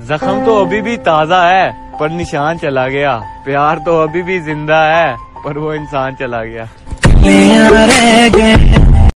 जख्म तो अभी भी ताज़ा है, पर निशान चला गया। प्यार तो अभी भी ज़िंदा है, पर वो इंसान चला गया।